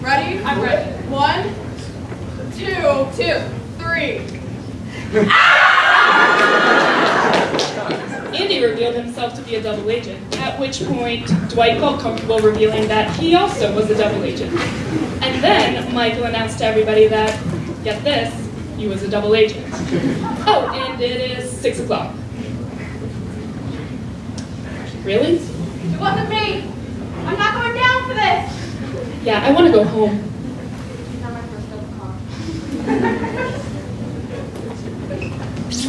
Ready? I'm ready. One, two, two, three. Andy revealed himself to be a double agent, at which point Dwight felt comfortable revealing that he also was a double agent. And then Michael announced to everybody that, get this, he was a double agent. Oh, and it is six o'clock. Really? It wasn't me. I'm not going down for this. Yeah, I want to go home. Merci.